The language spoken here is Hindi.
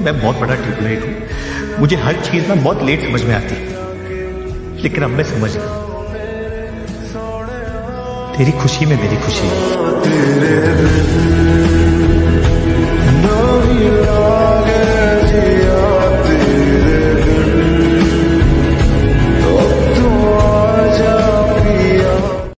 मैं बहुत बड़ा ट्यूबलाइट हूँ। मुझे हर चीज़ ना बहुत लेट समझ में आती। है लेकिन अब मैं समझ गया। तेरी खुशी में मेरी खुशी है।